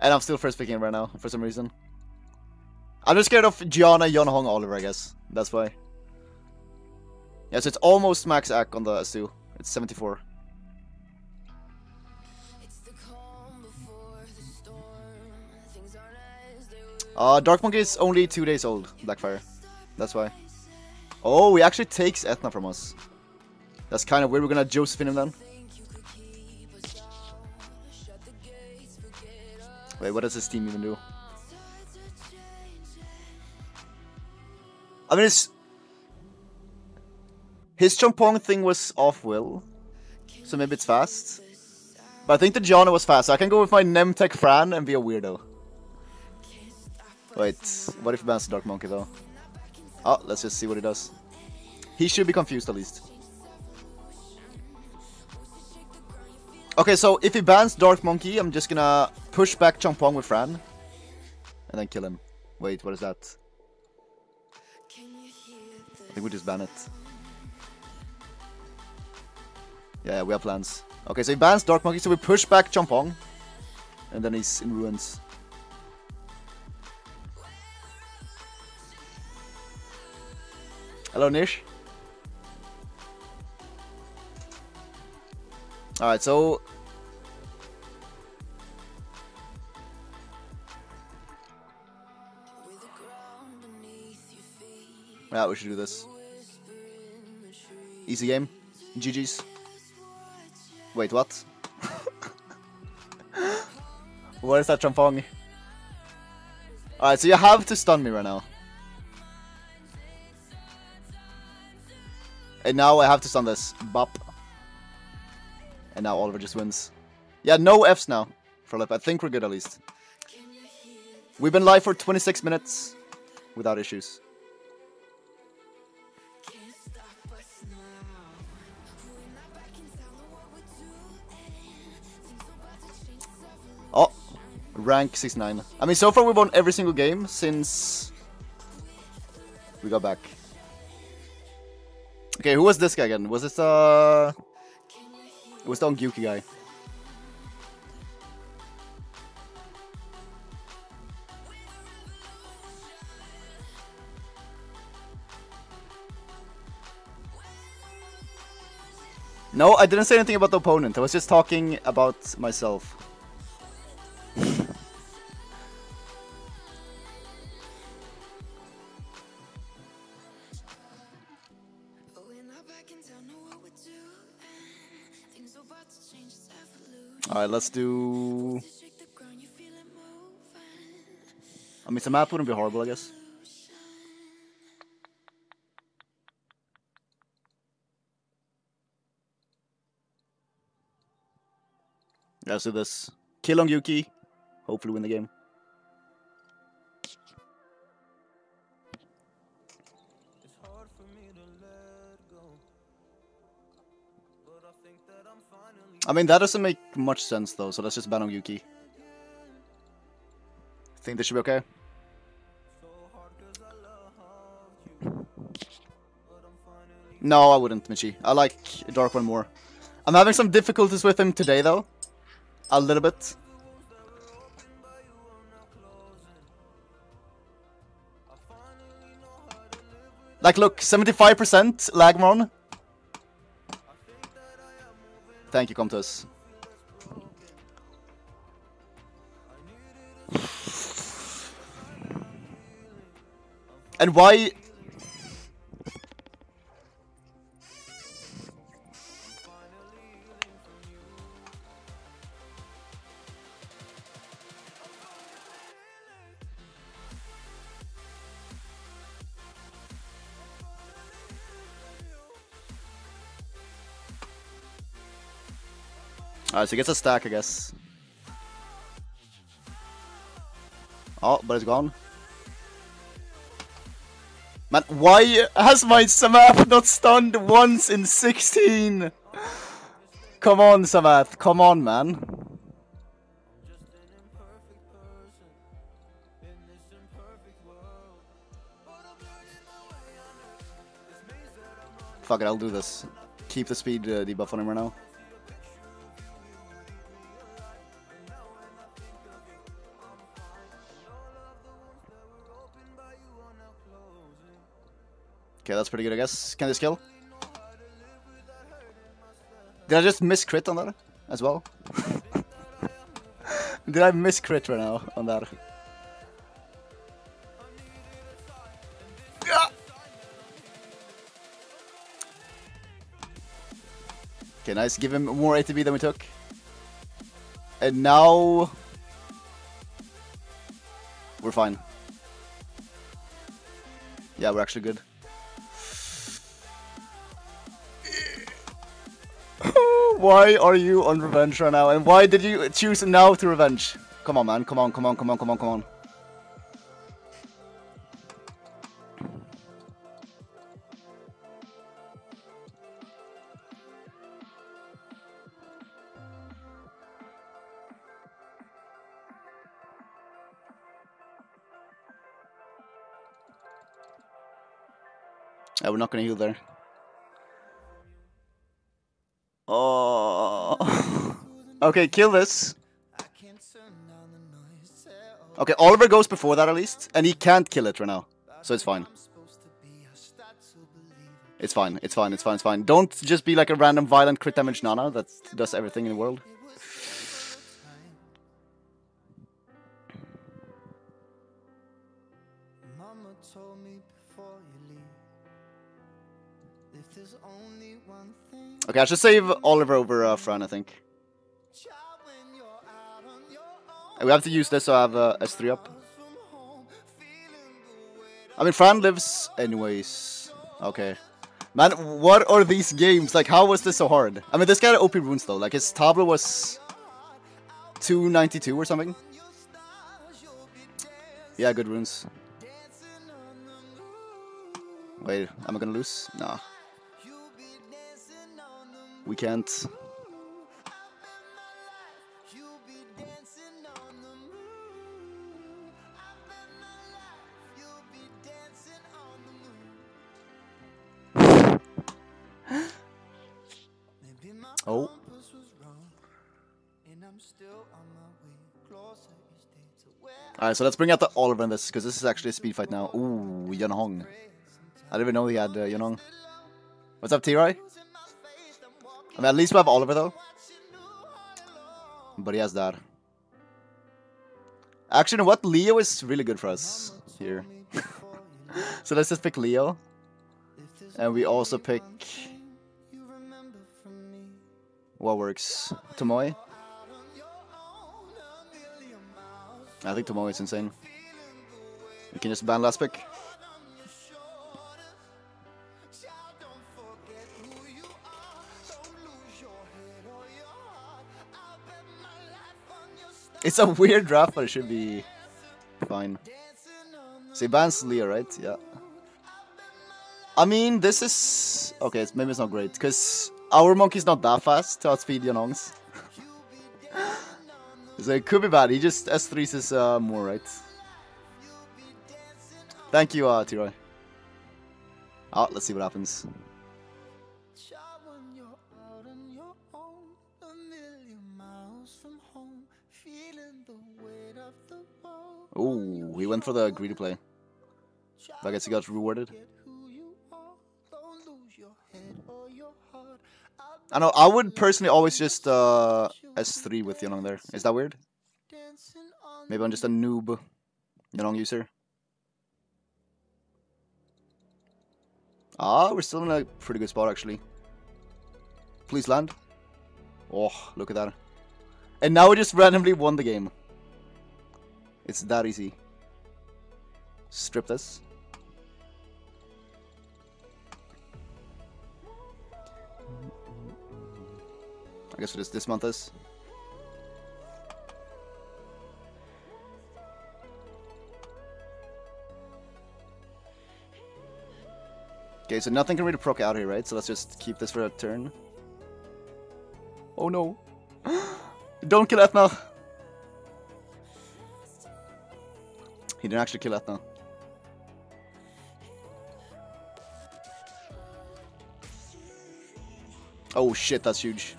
And I'm still first picking right now, for some reason. I'm just scared of Gianna, Hong, Oliver, I guess. That's why. Yes, it's almost max AC on the Astu. It's 74. Uh, Dark Monkey is only two days old, Blackfire. That's why. Oh, he actually takes Etna from us. That's kind of weird. We're gonna Josephine him then. Wait, what does this team even do? I mean, it's... His Chompong thing was off-will, so maybe it's fast. But I think the Gianna was fast, so I can go with my Nemtech Fran and be a weirdo. Wait, what if he bans the Dark Monkey though? Oh, let's just see what he does. He should be confused at least. Okay, so if he bans Dark Monkey, I'm just gonna push back Chompong with Fran. And then kill him. Wait, what is that? I think we just ban it. Yeah, we have plans. Okay, so he bans Dark Monkey, so we push back Chompong. And then he's in ruins. Hello, Nish. Alright, so... Yeah, we should do this. Easy game. GG's. Wait, what? what is that Chompong? Alright, so you have to stun me right now. And now I have to stun this. Bop. And now Oliver just wins. Yeah, no Fs now for Lip. I think we're good at least. We've been live for 26 minutes without issues. Rank 69. I mean, so far we've won every single game since we got back. Okay, who was this guy again? Was this uh was the Ongyuki guy. No, I didn't say anything about the opponent. I was just talking about myself. Alright, let's do... I mean, some map wouldn't be horrible, I guess. Yeah, let's do this. Kill on Yuki. Hopefully win the game. I mean, that doesn't make much sense though, so let's just ban on Yuki. Think this should be okay? No, I wouldn't, Michi. I like Dark One more. I'm having some difficulties with him today though. A little bit. Like, look, 75% Lagmon, Thank you, Comtus. And why... Alright, so he gets a stack, I guess. Oh, but it's gone. Man, why has my Samath not stunned once in 16? Come on, Samath. Come on, man. Fuck it, I'll do this. keep the speed uh, debuff on him right now. That's pretty good, I guess. Can this kill? Did I just miss crit on that as well? Did I miss crit right now on that? Ah! Okay, nice. Give him more ATB than we took. And now... We're fine. Yeah, we're actually good. Why are you on revenge right now? And why did you choose now to revenge? Come on, man. Come on, come on, come on, come on, come on. Yeah, we're not gonna heal there. Oh. okay, kill this. Okay, Oliver goes before that at least, and he can't kill it right now, so it's fine. It's fine, it's fine, it's fine, it's fine. Don't just be like a random violent crit damage Nana that does everything in the world. Okay, I should save Oliver over uh, Fran, I think. We have to use this so I have uh, S3 up. I mean, Fran lives anyways. Okay. Man, what are these games? Like, how was this so hard? I mean, this guy had OP runes though. Like, his tableau was 292 or something. Yeah, good runes. Wait, am I gonna lose? Nah. We can't. oh. Alright, so let's bring out the Oliver in this, because this is actually a speed fight now. Ooh, Hong. I didn't even know he had uh, Hong. What's up, T-Roy? I mean, at least we have Oliver, though. But he has that. Actually, what? Leo is really good for us here. so let's just pick Leo. And we also pick... What works? Tomoe? I think Tomoe is insane. We can just ban last pick. It's a weird draft, but it should be fine. So bans right? Yeah. I mean, this is... Okay, it's, maybe it's not great, because our monkey's not that fast to outspeed Yanong's. so it could be bad. He just S3s is uh, more, right? Thank you, uh, T-Roy. Oh, let's see what happens. Oh, he went for the greedy play. I guess he got rewarded. I know, I would personally always just uh, S3 with Yanong there. Is that weird? Maybe I'm just a noob Yanong user. Ah, we're still in a pretty good spot actually. Please land. Oh, look at that. And now we just randomly won the game. It's that easy. Strip this. I guess we just dismount this. Okay, so nothing can really proc out here, right? So let's just keep this for a turn. Oh no. Don't kill Ethna! He didn't actually kill Ethna. Oh shit, that's huge.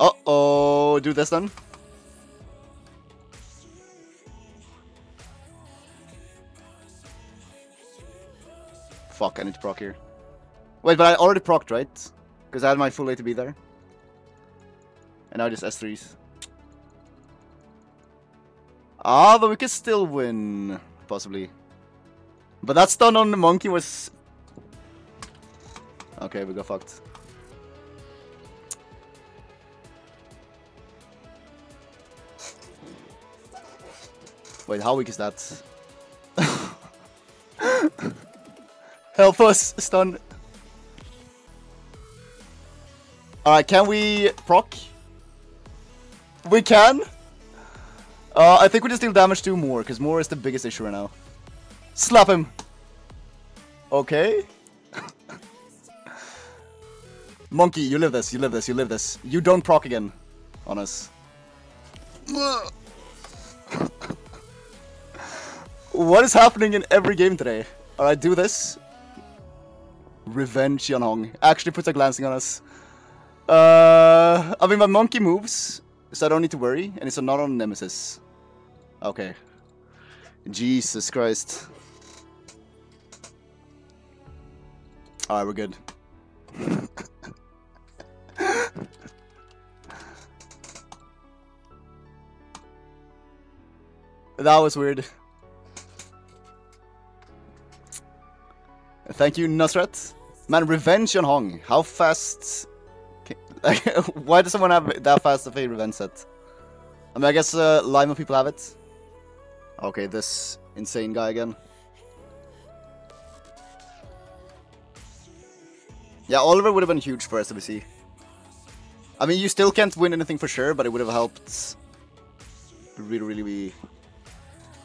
Uh-oh, do this then. Fuck, I need to proc here. Wait, but I already procced, right? Because I had my full ATB there. And now just S3s. Ah, but we could still win. Possibly. But that stun on the monkey was... Okay, we got fucked. Wait, how weak is that? Help us, stun. Alright, can we proc? We can? Uh, I think we just deal damage to Moore, because Moore is the biggest issue right now. Slap him! Okay. Monkey, you live this, you live this, you live this. You don't proc again on us. what is happening in every game today? Alright, do this. Revenge Yanhong. Actually puts a glancing on us. Uh, I mean, my monkey moves, so I don't need to worry, and it's not on Nemesis. Okay. Jesus Christ. Alright, we're good. that was weird. Thank you, Nusrat. Man, Revenge on Hong. How fast... Why does someone have that fast of a revenge set? I mean, I guess uh, Lima people have it. Okay, this insane guy again. Yeah, Oliver would have been huge for SWC. I mean, you still can't win anything for sure, but it would have helped really, really be...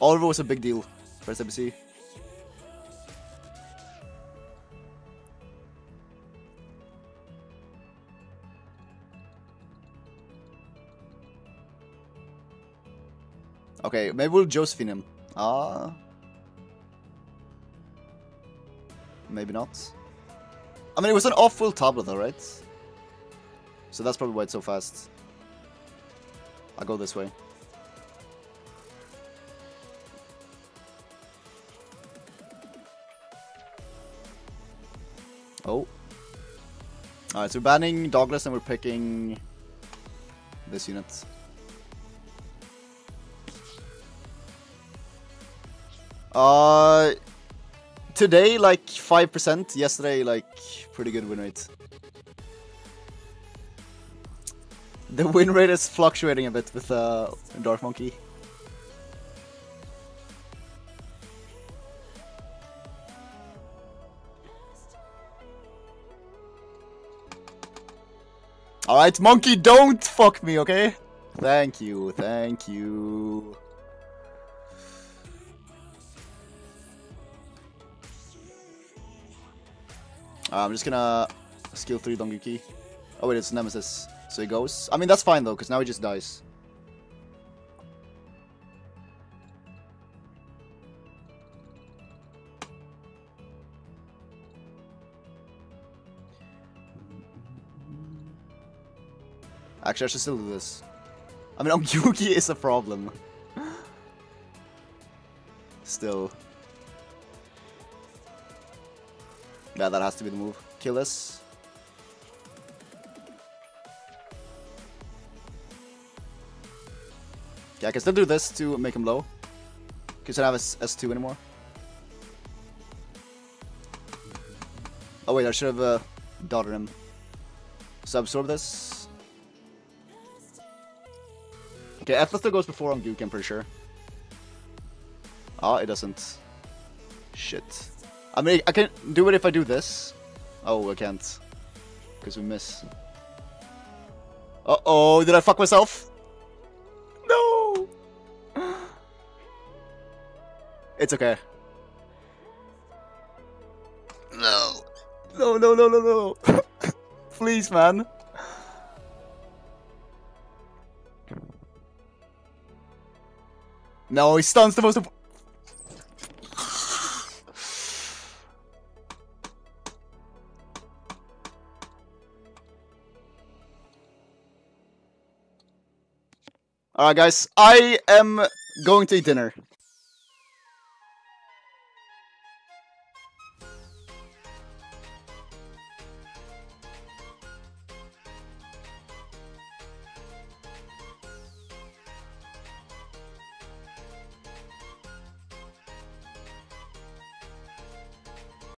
Oliver was a big deal for SWC. Okay, maybe we'll Josephine him. Ah. Maybe not. I mean, it was an off-wheel tablet though, right? So that's probably why it's so fast. I'll go this way. Oh. Alright, so we're banning Douglas and we're picking this unit. Uh, today like five percent. Yesterday like pretty good win rate. The win rate is fluctuating a bit with uh, Dark Monkey. Alright, Monkey, don't fuck me, okay? Thank you, thank you. Uh, I'm just gonna skill 3 Dongyuki. Oh wait, it's Nemesis. So he goes. I mean, that's fine though, because now he just dies. Actually, I should still do this. I mean, Ongyuki is a problem. still. That has to be the move. Kill us. Yeah, I can still do this to make him low. Because I don't have S2 anymore. Oh wait, I should have uh, dotted him. So absorb this. Okay, still goes before on Duke, I'm pretty sure. Oh, it doesn't. Shit. I mean, I can do it if I do this. Oh, I can't. Because we miss. Uh-oh, did I fuck myself? No! It's okay. No. No, no, no, no, no. Please, man. No, he stuns the most Alright, guys. I am going to eat dinner.